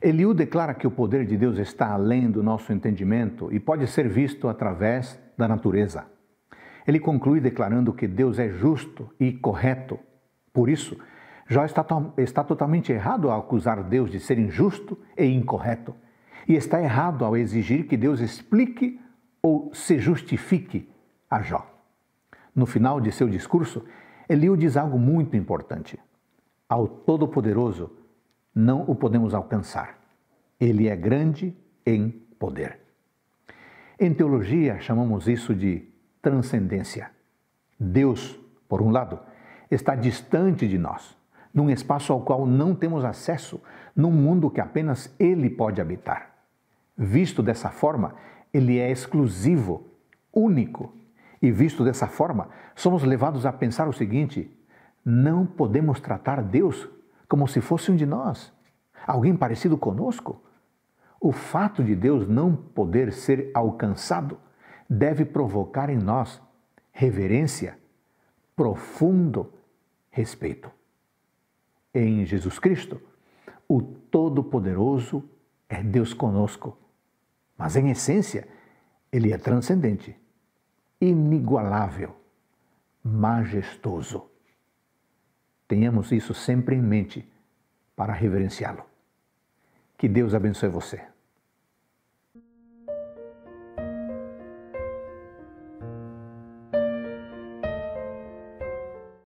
Eliú declara que o poder de Deus está além do nosso entendimento e pode ser visto através da natureza. Ele conclui declarando que Deus é justo e correto. Por isso, Jó está, está totalmente errado ao acusar Deus de ser injusto e incorreto. E está errado ao exigir que Deus explique ou se justifique a Jó. No final de seu discurso, Eliú diz algo muito importante. Ao Todo-Poderoso não o podemos alcançar. Ele é grande em poder. Em teologia, chamamos isso de transcendência. Deus, por um lado, está distante de nós, num espaço ao qual não temos acesso, num mundo que apenas Ele pode habitar. Visto dessa forma, Ele é exclusivo, único. E visto dessa forma, somos levados a pensar o seguinte: não podemos tratar Deus como se fosse um de nós, alguém parecido conosco. O fato de Deus não poder ser alcançado deve provocar em nós reverência, profundo respeito. Em Jesus Cristo, o Todo-Poderoso é Deus conosco, mas em essência, Ele é transcendente, inigualável, majestoso. Tenhamos isso sempre em mente para reverenciá-lo. Que Deus abençoe você.